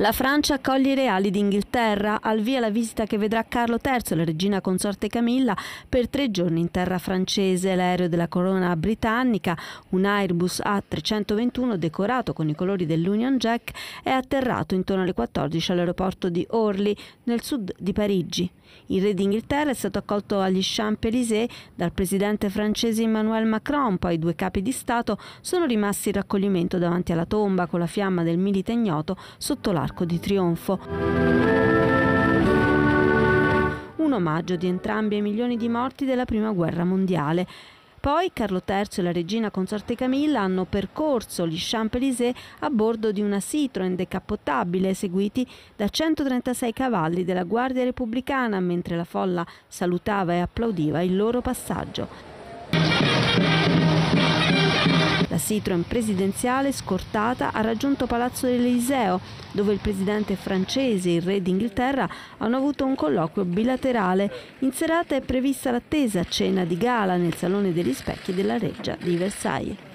La Francia accoglie i reali d'Inghilterra, al via la visita che vedrà Carlo III, la regina consorte Camilla, per tre giorni in terra francese. L'aereo della corona britannica, un Airbus A321 decorato con i colori dell'Union Jack, è atterrato intorno alle 14 all'aeroporto di Orly, nel sud di Parigi. Il re d'Inghilterra è stato accolto agli Champs-Élysées dal presidente francese Emmanuel Macron, poi i due capi di Stato sono rimasti in raccoglimento davanti alla tomba con la fiamma del milite ignoto sotto l'arco di trionfo. Un omaggio di entrambi ai milioni di morti della Prima Guerra Mondiale. Poi Carlo III e la regina consorte Camilla hanno percorso gli Champs-Élysées a bordo di una Citroën decappottabile seguiti da 136 cavalli della Guardia Repubblicana mentre la folla salutava e applaudiva il loro passaggio. Citroën presidenziale, scortata, ha raggiunto Palazzo dell'Eliseo, dove il presidente francese e il re d'Inghilterra hanno avuto un colloquio bilaterale. In serata è prevista l'attesa cena di gala nel Salone degli Specchi della Reggia di Versailles.